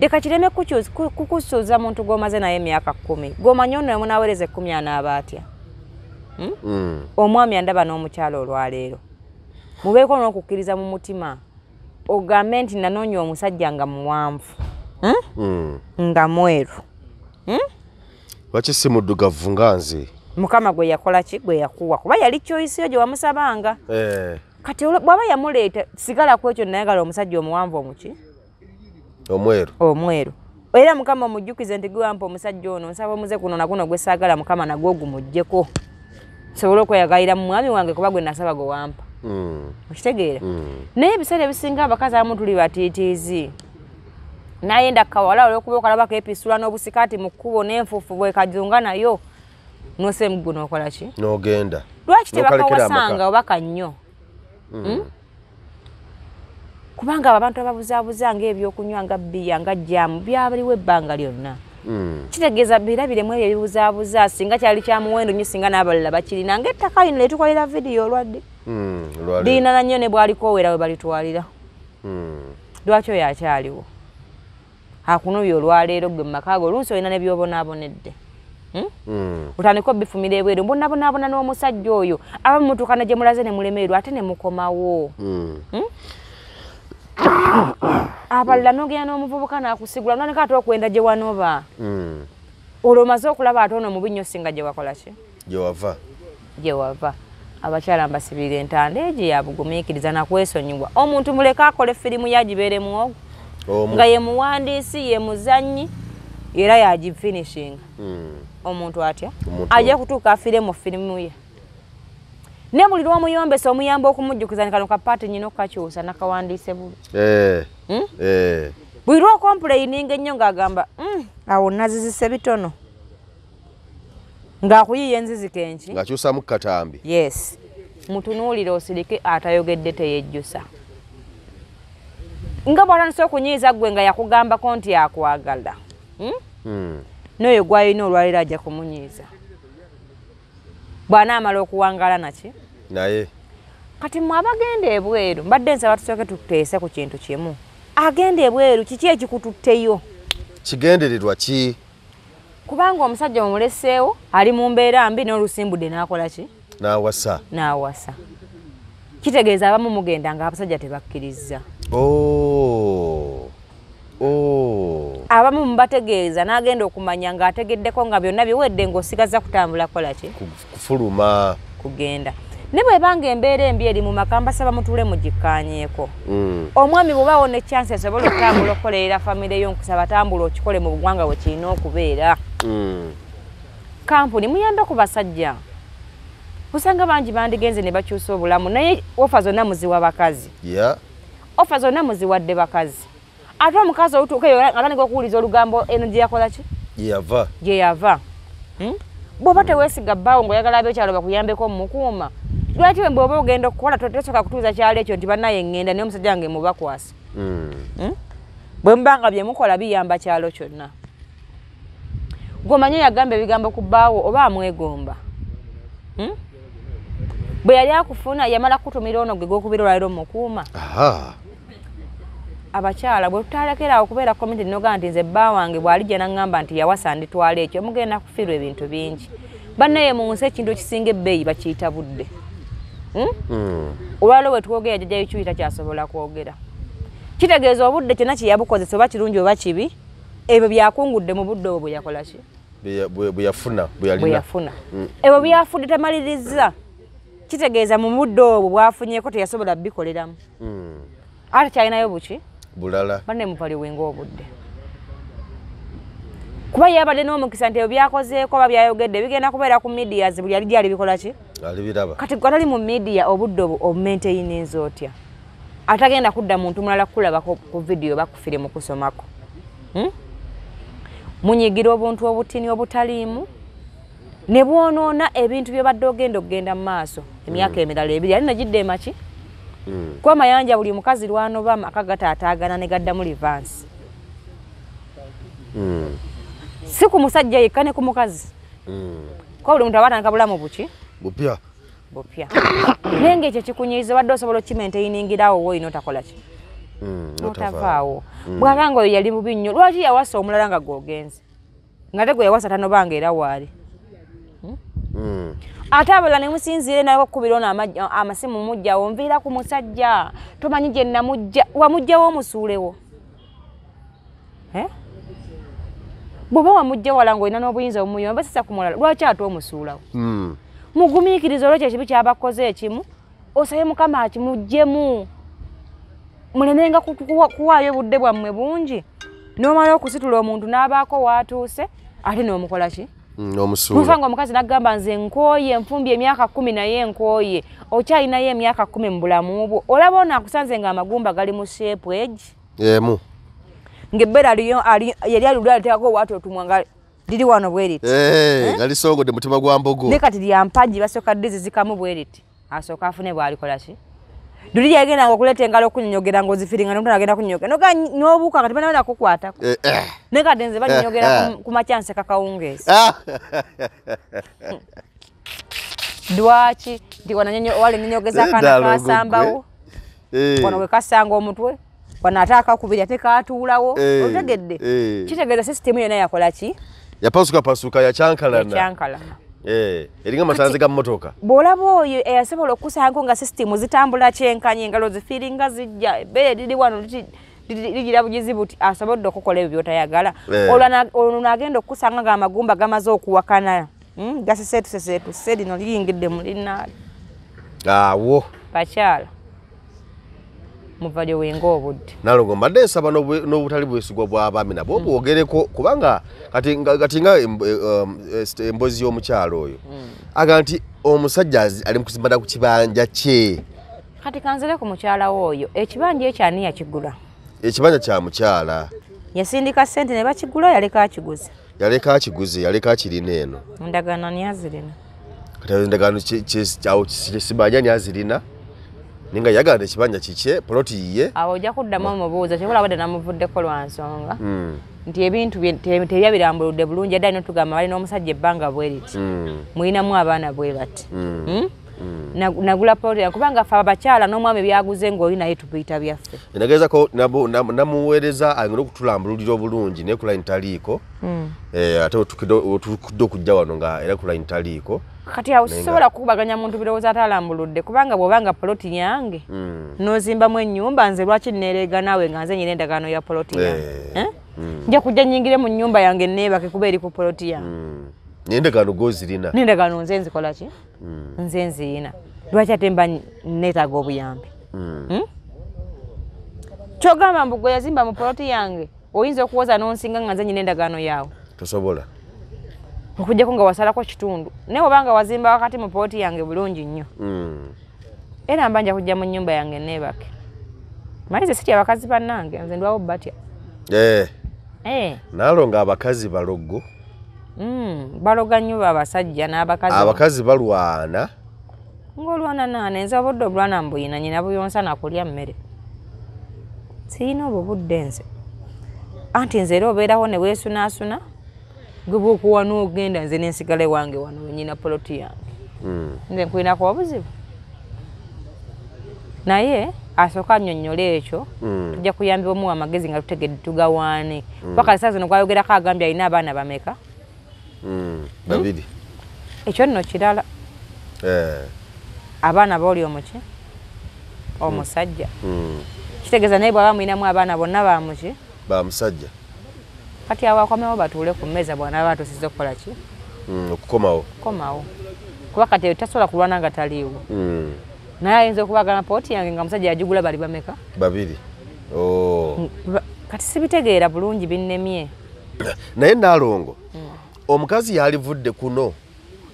Leka kireme kukyusa- ku- kukusuuza muntu gw'omaze naye emyaka kkumi gw'omanyi ono emunaweereza ekkumi anaaba atya? Mm. omwami andaba n'omukyala olwaleero. Mubeeko n'okukkiriza mu mutima ogambe nti nanoonya omusajja nga muwanvu. Hmm? Nga mweru. Lwaki si muddugavu nga nze mukama gwe yakola ki? Gwe yakuwa. Kuba yali kyoyisi yo gye wamusabanga. Eh. kati bw'aba yamuleeta sigala ku ekyo nayagala omusajja omuwanvu omuki? Omweru. Omweru. Era mukama omujjukize nti gwewampa omusajja ono nsaba omuze guno naguno gwe saagala mukama nagwo ogumugjeko nsobole okweyagalira mu mwami wange kuba gwe nasaba gwe wampa. Mm. okitegeera Mm. naye ebiseera ebisinga abakazi abamu tuli batiitiizi nayenda kawala olwokuba okalabako episula n'obusikaati mu kkubo n'enfuufu bwekajunga nayo nosemu gwe nokola ki n'ogenda lwaki tebakawasanga amaka. oba kannyo Mm. kubanga abo abantu ababuzaabuza ngaebyokunywa nga bbiya nga jjaamu byabaliwo ebbanga lyonna Mm. kitegeeza birabiremu ebyo ebibuzaabuza singa kyali kya muwendo nnyo singa n'abalala bakirina ngaettaka lino letukolera vidiyo olwadde. Olwaleero. liina nannyo ne bwalikowera we balitwalira lwaki oyo akyaliwo akunubya olwaleero gwe mumakaago oluusi olina nebyobonaabonedde Hmm? Otandika obifumira ebweru mbonabonaabona n'omusajja oyo aba mutuukana gye mulaze ne mulemererwa ate ne mukomawo. Mm. abalala n'ogenda n'omuvubuka n'akusigula noleka ate okwenda gye wanoba. Olwo omaze okulaba ate ono mubi nnyo singa gye wakola ki? Gye wava. Gye wava. Abakyala mbasibira entanda egyo yabugumiikiriza nakwesonyiwa omuntu muleka akole firimu yagibeeremu ogwo omu. Nga ye muwandiisi ye muzannyi era yagifinishinga. Omuntu atya? Ajja kutuuka afire mu firimu ye. Ne buli lwomuyombesa omuyamba okumujjukiza ni kano kapaati nyina okukakyusa nakawandiise bubi Eh, Hmm? eh. buli lwokompuleininga ennyo ng'agamba "Mm, awo nazizise bitono ng'akuyiiya enzizika enki. Ng'akyusamu katambi yes. Mutunuulire osirike atayogedde teyejjusa. Nga bw'atandise okunyiiza ggwe nga yakugambako nti akwagala. Hmm? Mm. N'oyo gwalina olwaliro ajja kumunyiiza. Bw'anaamala okuwangaala naki? Naye. Kati mwe abagenda ebweru mbadde nsaba tusooke tuteese ku kintu kimu. Agenda ebweru kiki ekikututteyo kigendererwa ki? Kubanga omusajja mumuleseewo ali mu mbeera mbi n'olusimbudde n'akola ki? N'awasa. N'awasa. Kitegeeza abamu mugenda nga abasajja tebakkiriza. Oh. Oh. Abamu mubategeeza n'agenda okumanya ng'ategeddeko nga byonna biwedde ng'osigaza kutambula kola ki? Ku- kufuluma. Kugenda. Ne bwebanga embeera embi eri mu maka mbasaba mutuule mugikkaanyeeko. Mm. omwami bw'obaawo ne chance esobola okutambula okukolerera famire yo nkusaba tambula okikole mu bugwanga bwe kirina okubeera. Mm. kampuni muyambe ku basajja. Osanga bangi bandigenze ne bakyusa obulamu naye ofa zonna muziwa bakazi. Ofa zonna muziwadde bakazi ate omukazi olutuukeyo atandika okuwuliza olugambo eno gye yakola ki? Yava gye yava Hmm? bw'oba teweesiga bbaawo ng'oyagala abeekyalo bakuyambeko mumukuuma lwaki we bw'oba ogenda okukola totesoka kutuuza kyalo ekyo nti bannaye ngenda naye omusajja wange mubakwasa Mm. bwe mubanga bye mukola biyamba kyalo kyonna. Gwomanyi yagamba ebigambo ku bbaawo oba amwegomba? Hmm? bwe yali akufuna yamala kutumira ono gwe gwokubira olwaliro mukuuma? Aha abakyala bwe tutalekerawo okubeera komiti nogaa nti nze bba wange bw'alijja naŋŋamba nti yawasa nditwala ekyo mugenda kufiirwa ebintu bingi. Bannaye mu nsi ekintu ekisinga ebbeeyi bakiyita budde. Hmm? Mm. olwaliro bwe twogera jjajjayo kiyita kyasobola kwogera. Kitegeeza obudde kyonna kye yabukozesa oba kirungi oba kibi ebyo byakungudde mu budde obwo bwe yakola ki? Bwe ya- bwe bwe yafuna bwe bwe yalina yafuna ebyo byafudde tamaliriza. Kitegeeza mu budde obwo bwafunyeko teyasobola bikoleramu. Ate kyalinayo buki bulala. Banne mupaliwenga obudde. Kuba yabadde n'omukisa nti ebyo byakozeeko oba byayogedde bigenda kubeera ku medias buli ali gyali bikola ki? Alibiraba. Kati atali mu media obudde obwo obumenteyiniza otya? Atagenda kudda muntu mulala kukulabako ku vidiyo oba ku firimu kusomako. Hmm? munyigira obuntu obutini obutaliimu ne bwonoona ebintu byobadde ogenda okugenda mu maaso emyaka emirala ebiri ali nagidde emaki. Kuba mayanja buli mukazi lwanoba amaka gataataagana ne gaddamu livansi Mm. si ku musajja yekka ne ku mukazi? Mm. kuba buli muntu aba atandika bulamu buki? Bupya. Bupya. [coughs] Naye ngaekyo kikunyiiza badde osobola okimenteyiningirawo woolina otakola ki? Mm. notavaawo bwabanga oyo yali mubi nnyo lwaki yawasa omulala nga gwogenze? Nga te gwe yawasa tanobanga era waali Mm. Ate abalala ne musinziire naye okukubira ono amasimu mujjawo nviira ku musajja. Tomanyi gye namujja wamujjawo omusuulewo bw'oba wamujja wala ng'olina n'obuyinza obumuyomba sisa ku mulala lwaki ate omusuulawo Mm. mugumiikiriza olwekyo ekibi kyabakoze ekimu osabe mukama akimuggyemu mulemenga ku- kuwa- kuwaayo budde bwammwe bungi. N'omala okusitula omuntu n'abaako waatuuse ate n'omukola ki. Omusuula lusanga omukazi naggamba nze nkooye nfumbye emyaka kumi naye nkooye. Okyalinayo emyaka kumi mu bulamu bwo. Olaba ono akusanze ng'amagumba gali mu sheepu egi? Emu. Ali- yali aludde aliteekako waati otumwa nga liri wano bwe riti Eh, nga lisongodde mutima gwa mbogo. Ne kati lyampagi basooka ddizizikamu bwe riti asooka afune bwalikola ki luli yagendanga okuleeta engalo okunyonyogera ng'ozifiringa nomuntu agenda kunyonyogera noga n'obuuka kati bana bana kukwatako Eh, eh. ne kati nze banyonyogera ku- ku makyanse kakawungeezi Ah. [laughs] lwaki? Nti wananyonyo- wale nyonyogeza Eh, akaana ddala kasambawo Eh. wano we kasanga omutwe? Wano ate akakubiri ate katuulawo Eh, otegedde eh. kitegeeza sisitemu yonna yakola ki? Yapasukapasuka yakyankalana. Ekyankalana Eh, eringa amasanzi ga mmotoka. bw'olaba oyo eyasobola okusangawo nga sisitemu zitambula kyenkanye engalo zifiiringa zijja ebbeere liri wano ligira bugizi buti asobodde okukola ebyo byotayagala. Eh. Olwo naagenda okusanga nga amagumba gamaze okuwakana. Mm, gaseseetuseseetuse lino liyingidde mu linnaali. Awo. Bakyala muva gye wenga obudde nalongo mbadde nsaba n'obutali bwesigwa bw'abaami nabwo bwogereko kubanga kati nga- eh, um, eh, emboozi y'omukyalo oyo aga nti omusajja ali mu kusimbana ku kibanja kye kati kanzire ku mukyala wo oyo ekibanja ekyo ani yakigula ekibanja kya mukyala yasindika ssente ne bakigula yaleka akiguze yaleka akiguze yaleka akirina eno endagaano ani azirina kati endagaano kyawo simanya ni azirina naye nga yagala ekibanja kikye poloti yiye. Awo ojja kuddamu omubuuza kyobola badde namuvuddeko lwa nsonga. Mm, nti ebintu tebya birambuludde bulungi adda notugamba bali n'omusajja ebbanga bwe riti mm, mulinamu abaana bwe bati. Mm. Hmm? Nagu- nagula poloti kubanga ffe abakyala n'omwami byaguze ng'oli naye tupiyita byaffe. Enagezako namuweereza agenda okutulambululira obulungi naye kulayini taliiko. Eh, ate otukudde okujja wano nga era kulayini taliiko kati awo sisobola kukubaganya muntu birowooza atalambuludde kubanga bw'obanga poloti yange Mm, nozimbamu ennyumba nze lwaki nereega naawe nga nze nyina endagaano ya poloti yange Eh, Eh? nja kujja nyingire mu nnyumba yange neebake kuba eri ku poloti yange mm. naye endagaano gozirina n'endagaano nze nzikola ki? Nze nziina. Lwaki ate mba neetaaga obuyambi. Hmm? kyogamba mbu gwe yazimba mu poloti yange oyinza okuwoza n'onsinga nga nze nyina endagaano yaawe? Tosobola okujjako nga wasalako kitundu. Naye obanga wazimba wakati mu poloti yange bulungi nnyo. Mm. era mba nja kujja mu nnyumba yange neebake. Malize sitya abakazi bannange nze ndwawo batya? Eh, Eh, naalonga abakazi balogo. Mm, baloga nnyo abasajja n'abakazi. Abakazi balwana. Ng'olwana naane nze obudde obulwana mbuyina nyina buyonsa nakulya mmere. Siyina obwo budde nze. Anti nze era obeerawo ne weesunaasuna gwe bwokuwa n'ogenda nze nensigala ewange wano wenyina poloti yange. Mm. nze nkulinaku obuzibu. Naye asooka annyonnyola ekyo Mm. tujja kuyambibwa omuwa amagezi nga tutegedde tugawaane. Paka saa zino gwayogerako agambye alina abaana bameka? Babiri ekyo nno kirala. Eh, abaana booli omuki? Omusajja. Kitegeeza naye bwaba mwinamu abaana bonna bamuki bamusajja kati abo akomewo batuule ku mmeeza bwanaaba atusiza okukola ki? Mm, okukomawo. Komawo kuba kati tasobola kulwana nga taliiwo. Mm. naye ayinza okubagana pooti yange nga musajja yagigula bali bameka? Babiri. Oh. Ba- kati sibitegeera bulungi binnemye. [coughs] Naye naalongo omukazi yalivudde kuno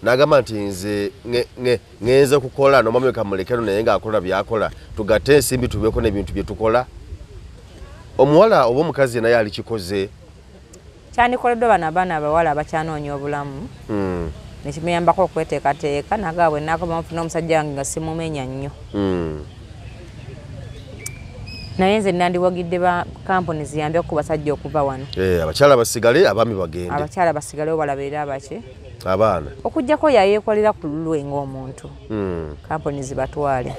n'agamba nti nze nge- nge- ngenze kukola nomwami kamulekero naye ng'akola byakola tugatte ensimbi tubeeko n'ebintu bye tukola. Omuwala oba omukazi naye alikikoze kyandikoleddwa bano abaana abawala abakyanoonya obulamu. Mm, nekimuyambako okweteekateeka nagaa bwe nakoma mufuna omusajja wange nga simumenya nnyo. Mm, naye nze nandiwagidde ba kampuni ziyambe ku basajja okuva wano. Eh, abakyala basigale abaami bagende. Abakyala basigalewo balabeere abaki abaana. Okugjako yayeekolera ku lulwe ng'omuntu. Mm, kampuni zibatwale.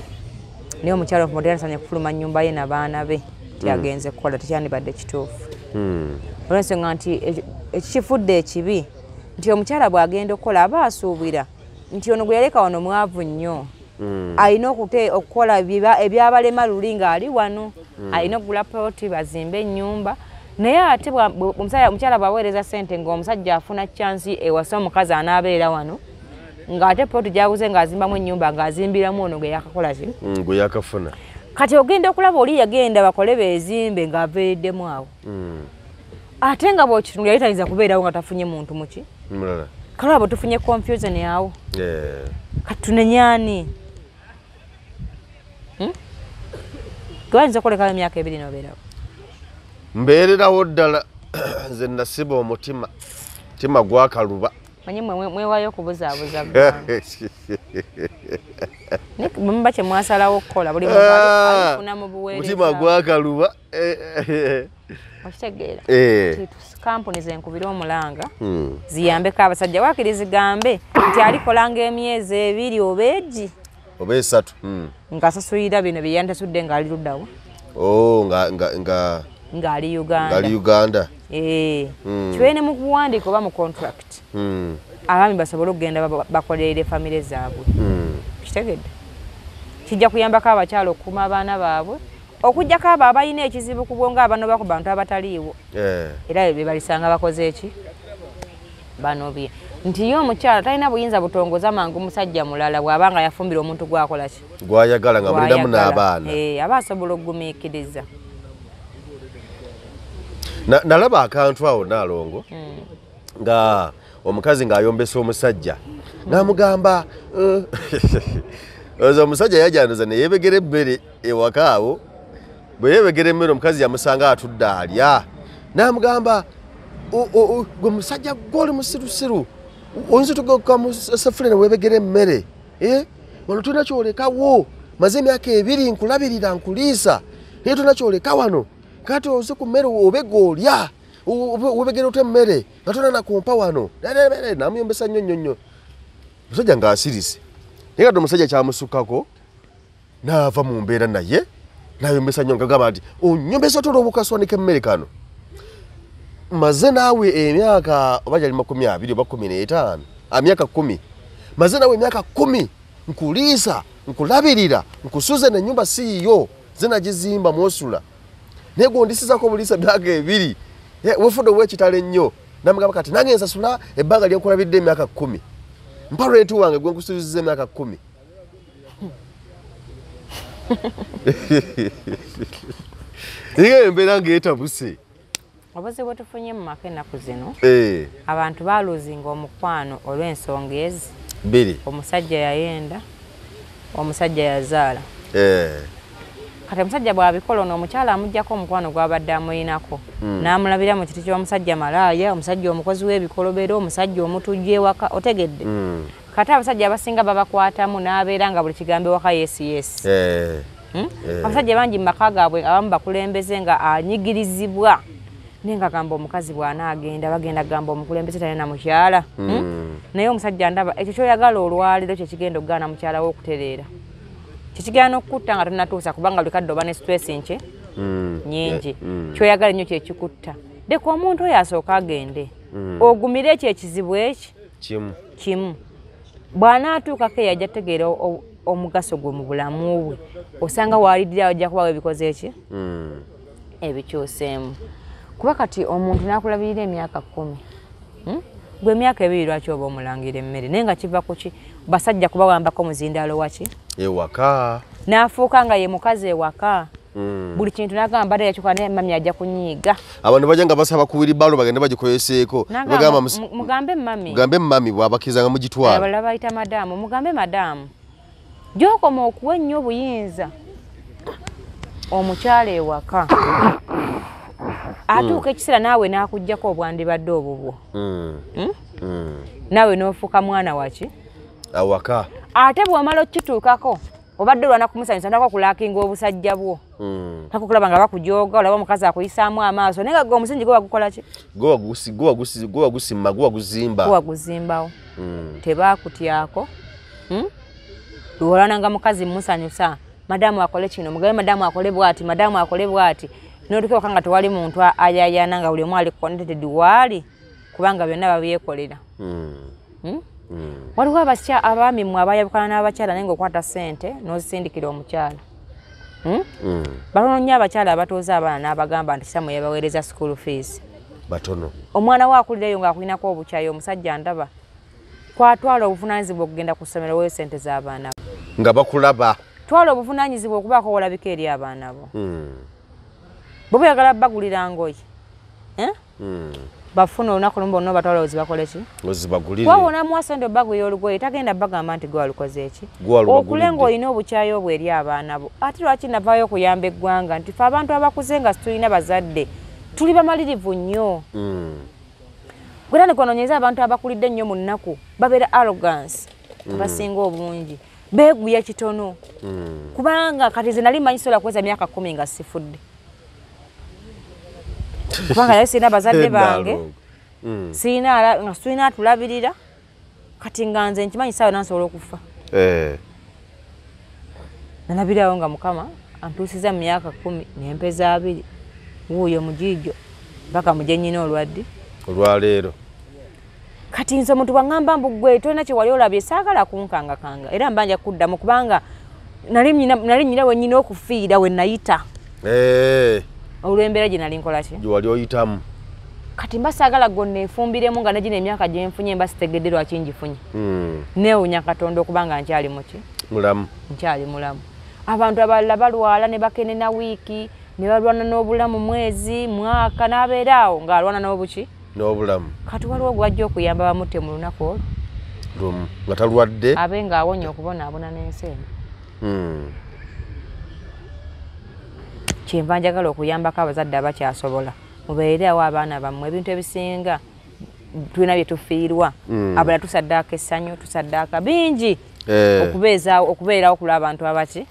Naye omukyala omuderasanye kufuluma nyumba ye nabaana be. Kyagenze kukola tekyandibadde kituufu olwensonga nti eki- ekikifudde ekibi nti omukyala bw'agenda okukola aba asuubira nti ono gwe yaleka wano mwavu nnyo. Mm, alina okukola ebyabalema luli ng'ali wano alina okugula ploti bazimbe ennyumba. Naye ate omukyala bw'aweereza sente ng'omusajja afuna kyansi ewasa omukazi anaabeera wano ng'ate ploti gyaguze ng'azimbamu ennyumba ng'azimbiramu ono gwe yakakola ki? Mm, gwe yakafuna. Kati ogenda okulaba oli yagenda bakole beezimbe ng'aveereddemu awo ate nga bw'okitundu yali tayinza kubeerawo nga tafunye muntu muki mulala. Kale abo tufunye confusion awo Eh, kati tunenyaani gewayinza okolekawo emyaka ebiri nobeerawo. Mbeererawo ddala [clears throat] nze nasiba omutima mutima gwakaluba manyi mwe- mwewayo okubuzaabuza ggwanga [laughs] Naye bwemuba kye mwasalawo okukola buli [laughs] mutima gwakaluba [laughs] okitegeera. Eh. Kampuni zenkubire omulanga Mm, ziyambeko abasajja waakiri zigambe nti alikolanga emyezi ebiri oba egi oba esatu Mm. ng'asasulira bino bye yantasudde ng'ali luddawo. Oh, nga nga nga ng'ali uganda ngali uganda. Eh, Mm. kibeere ne mu kuwandiika oba mu contract? Abaami basobole okugenda baba- bakolerere famire zaabwe. Kitegedde? Kijja kuyambako abakyala okukuuma abaana baabwe okugjako abo abalina ekizibu ku bwongo abanoba ku bantu abataliiwo. Eh, era be balisanga bakoze eki? Bano bye. Nti ye omukyala talina buyinza butongoza mangu musajja mulala bw'aba nga yafumbira omuntu gwakola ki? Gwayagala nga mulinamu n'abaana. Eh, aba asobola okugumiikiriza. Na- nalaba akantu awo naalongo nga omukazi ng'ayombesa omusajja n'amugamba "Eh, [laughs] oza omusajja yajanoza neyebegera emmere ewaka awo bwe yebegera emmere omukazi yamusanga atudde alya. N'amugamba "O- o- o, gwe musajja gwoli musirusiru oyinza tugoka mu sefule newebegera emmere Eh, wano tulina kyolekawo. Maze emyaka ebiri nkulabirira nkuliisa. Naye tulina kyoleka wano. Kati oze ku mmere obega olya webegera otya emmere? Nga tolina nakumpa wano. Namuyombesa nnyo nnyo nnyo. Omusajja ng'asirise. Naye kati omusajja kyamusukkako naava mu mbeera naye nayombesa nnyo ngagamba nti onyombesa otya olwobukaswanika emmere kano. Maze naawe emyaka oba gyali makumi abiri oba kumi n'etaano emyaka kumi maze naawe emyaka kumi nkuliisa nkulabirira nkusuza nenyumba siiyo ze nagizimba mwosula. Naye gondisizako obuliisa myaka ebiri Eh, wefudde owekitalo ennyo namugamba kati nange nsasula ebbanga lyenkulabidde emyaka kumi. Mpa lwetu wange gwe nkusuuziza emyaka kumi naye embeera ngaetabuse obuzibu bwe tufunye mu maka ennaku zino Eh, abantu baaluzinga omukwano olw'ensonga ezi. Bbiri. Omusajja yayenda omusajja yazaala. Eh, kati omusajja bw'abikola ono omukyala amugjako omukwano gw'abadde amuyinako n'amulabira mu kiti ky'omusajja malaaya omusajja omukozi w'ebikolobero omusajja omutujja ewaka otegedde kati abasajja abasinga babakwatamu n'abeera nga buli kigambo ewaka yesi yesi eh, Hmm? Eh. abasajja bangi mu maka gaabwe abamu bakulembeze nga anyigirizibwa. Naye nga gamba omukazi bw'anaagenda bagenda gamba omukulembeze talina mukyala. Hmm? naye omusajja ndaba ekyo kyoyagala olwaliro kyekigenda okugaana mukyala we okutereera kyekigenda okukutta nga tonatuusa kubanga buli kadde oba ne stress nke nyingi kyoyagala ennyo kyekikutta leka omuntu oyo asooka agende. Ogumire ekyo ekizibu eki? Kimu. Kimu bw'anaatuukako eyajja tegeera o- o- omugaso gwe mu bulamu bwe osanga waalidira ajja kubawo ebikoze eki Mm, ebikyuseemu. Kuba kati omuntu n'akulabirira emyaka kumi hmm? gwe emyaka ebiri lwaki oba omulangira emmere? Naye nga kiva ku ki? Basajja kubawambako muzindaalo waki ewaka. N'afuuka nga ye mukazi ewaka. Buli kintu n'agamba mbadde yakyuka naye mami ajja kunyiiga. Abantu bajja nga basaba kuwiri balo bagende bagikoleseeko "Mu- mugambe mami mugambe mami bwabakkiriza nga mugitwala abalala bayita madaamu. Mugambe madaamu. Gyokoma okuwa ennyo obuyinza omukyala ewaka atuuka ekiseera naawe n'akugjako obwandibadde obubwo Mm, Hmm? mm. naawe n'ofuuka mwana waki awaka. Ate bw'omala okituukako obadde olwana kumusanyusa nako okulakinga obusajja bwo. Mm. tako kulaba nga bakujooga olaba omukazi akuyisaamu amaaso naye nga gwe omusingi gwe wagukola ki? Gwe wagusi- gwe wagusi- gwe wagusima gwe waguzimba. Gwe waguzimbawo. Mm. tebakutyako hmm? lwolananga mukazi musanyusa madamu akole kino mugabe madamu akole bwati madamu akole bwati. Notukeoka nga tewali muntu ayayana nga buli omu ali connected waali kubanga byonna babyekolera. Hmm? Waliwo abakya abaami mmwe abayabukana n'abakyala naye ngaokwata sente n'ozisindikira omukyala hmm? Mm. batono nnyo abakyala abatuuza abaana n'abagamba nti kisamwe yabaweereza school fees batono omwana we akulireyo ng'akulinako obukyayi omusajja ndaba kwatwala obuvunaanyizibwa okugenda ku ssomero weyo sente z'abaana bo nga bakulaba twala obuvunaanyizibwa okubaako olabika eri abaana bo Mm. bwe buyagala bagulira ngoye eh? Mm. Bafuna olunaku lumu bonna obatwala ozibakole ki? Ozibagulire kwawona muwasente bagu y'olugoye tagenda bagamba nti gwe walukoze eki okule ng'olina obukyayi obwo eri abaana bo. Ate lwaki navaayo okuyamba eggwanga nti fe abantu abakuze nga situlina bazadde tuli bamalirivu nnyo? Mm. gwera nikonoonyeza abantu abakulidde ennyo mu nnaku babeera arrogance abasinga obungi beeguya kitono. Mm. kubanga kati ze nali manyi sobola kuweza myaka kumi nga sifudde kubanga naye sirina bazadde bange. nga tulina atulabirira kati nga nze nkimanyi saawe nansobola okufa. Eh. nalabirawo nga mukama antuusiza mu myaka kumi nempeza abiri wuuyo mugiijo mpaka muje nnyina olwaddi olwaleero. Kati nze omuntu bwaŋŋamba mbugwe tolina kyewali olabye saagala kunkangakanga era mbanja kuddamu kubanga nali nyina nali nyina wennyina okufiira we nayita. Eh. Olw'embeera gye nali nkola ki? Gye wali oyitamu. Kati mba saagala gonna efumbiremu nga negina emyaka gyenfunye mba sitegedde lwaki ngifunye. Mm. neewunya katonda okuba nga nkyali muki mulamu. Nkyali mulamu. Abantu abalala balwala ne bakenena wiiki ne balwana n'obulamu mwezi mwaka n'abeera awo ng'alwana n'obuki? N'obulamu. Kati waliwo gwajja okuyamba bamutte mu lunaku olwo? Lumu. Nga talwadde? Abe ng'awonye okubonaabona n'ensi eno. Mm. Kyenva njagala okuyambako abazadde abakyasobola. Mubeere awo abaana bammwe ebintu ebisinga tulina bye tufiirwa. Mm. abalala tusaddaaka essanyu tusaddaaka bingi. Eh, okubeerawo kulwa abantu abaki?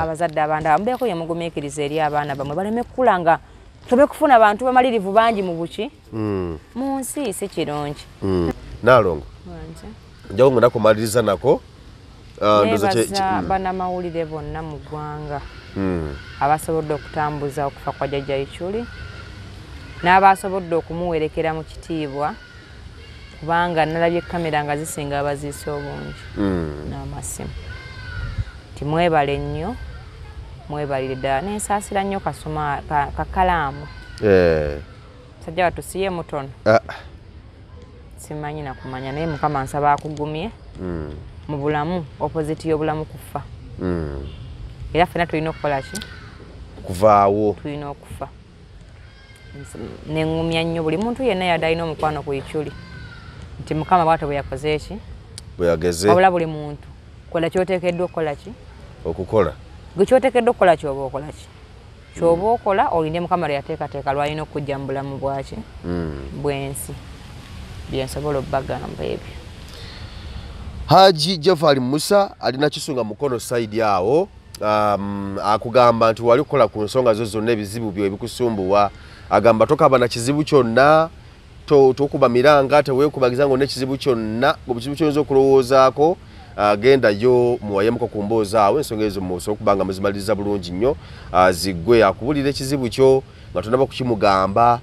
Abazadde abandala mubeeko ye mugumiikiriza eri abaana bammwe. Baleme kukula nga tube kufuna bantu bamalirivu bangi mu buki? Mm. mu nsi si kirungi. Mm. naalongo. Njawo ngenda kumaliriza nako Ah, ndowooza kye- kye- nebaza mm. bannamawulire bonna mu ggwanga. Mm. abasobodde okutambuza okufa kwa jjajja ichuli n'abasobodde okumuwerekera mu kitiibwa kubanga nalabye kamera nga zisinga abaziise obungi. Mm. n'amasimu. Timwebale nnyo mwebalire ddala. Nensaasira nnyo kasuma ka- kakalaamu. Eh, sajja watusiye mutono ah, simanyi nakumanya naye mukama nsaba akugumye. Mm. Mu bulamu opoziti y'obulamu kufa. Mm. era ffena tulina okukola ki? Kuvaawo tulina okufa. Neŋŋumya nnyo buli muntu yenna yadde alina omukwano ku ichuli nti mukama bwate bwe yakoze ki? Bwe yageze. Wabula buli muntu kola kyoteekeddwa okukola ki? Okukola. Gwe kyoteekeddwa okukola kyoba okola ki? Kyoba okola olinde mukama lwe yateekateeka lwalina okujja mu bulamu bwaki Mm. bw'ensi. Byensobola obbagamba ebyo haji jafari musa alina kisunga mukono saidi awo um, akugamba nti wali kukola ku nsonga zo zonna ebizibu byo ebikusumbuwa. Agamba tokaba na kizibu kyonna to- tokuba miranga teweekubagiza nga olina ekizibu kyonna obukizibu kyoyinza okulowoozaako uh, gendayo muwayemuko ku mboozi awo ensonga ezo musobola okuba nga muzimaliriza bulungi nnyo ziggwe akubulira ekizibu kyo nga tonaba kukimugamba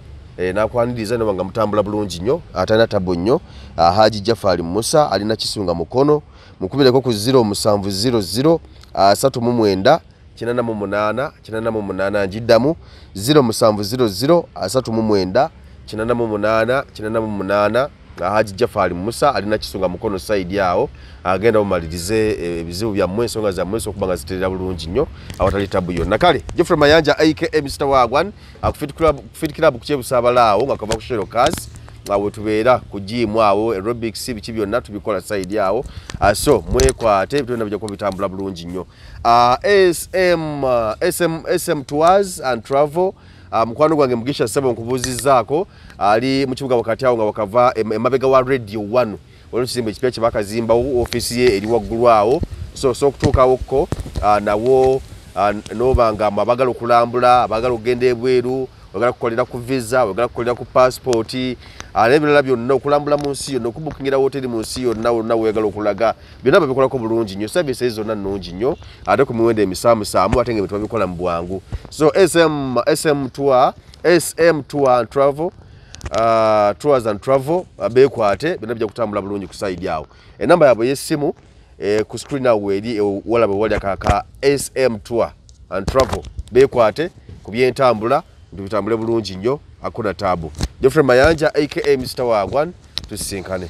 nakwaniriza nawe nga mutambula bulungi nnyo atalina tabo nnyo. Ah, haji jafari musa alina kisunga mukono. Mukubireko ku 0700 39 88 88 njiddamu. 0700 39 88 88 haji jafari musa alina kisunga mukono saidi awo agenda bumalirize eh, ebizibu byammwe ensonga zammwe okuba nga ziterera bulungi nnyo awatali tabu yonna. Kale jeffrey mayanja aka mr. Wagwan kufit club kukyebusaabala awo nga kava ku sherokas awo tubeera ku awo aerobics biki byonna tubikola saidi awo Ah, so mwekwate ebitona bijja kuba bitambula bulungi nyo Ah, sm sm sm tours and travel mukwano gwange mugisha sebo nkubuuzizaako ali mu kibuga wakati awo nga wakava em- emabega wa radio 1 olwo ekizimbe ekipya kye bakazimbawo ofiisi ye eri waggulu awo. So so okutuukawokko ah, nawo ah, noba nga abagala okulambula abagala okugenda ebweru oyagala kukolera ku visa oyagala kukolera ku passport ah, n'ebirala byonna okulambula mu nsi yonna okubukingira woteri mu nsi yonna wonna weyagala okulaga. Byonna babikolako bulungi nnyo savisi ezi zonna nnungi nnyo ate ku miwendo emisaamusaamu ate nga ebintu babikola mu bwangu. So sm sm tour sm tour and travel uh, tours and travel uh, bekwate byonna bijja kutambula bulungi ku saidi awo. Enamba yaabwe y'essimu eh, ku screen awo eri eh, walaba wali akaka sm tour and travel. Bekwate ku byentambula bitambule bulungi nnyo akuna taabu jeffrey mayanja aka mr wagwan tusisinkane